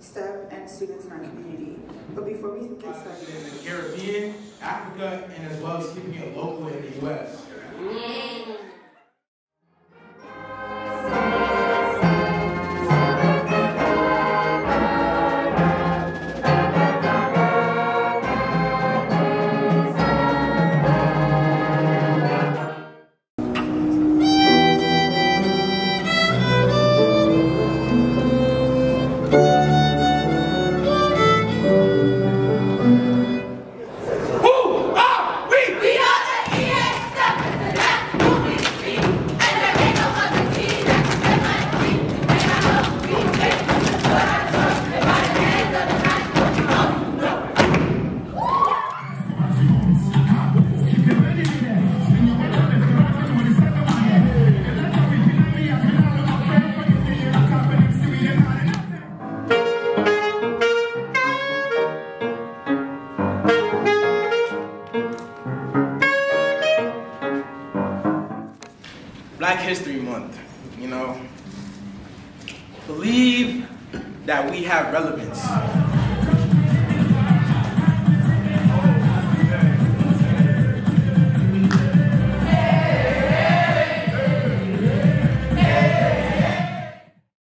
staff, and students in our community. But before we get started, in the Caribbean, Africa, and as well as keeping it local in the U.S. Black History Month, you know. Believe that we have relevance.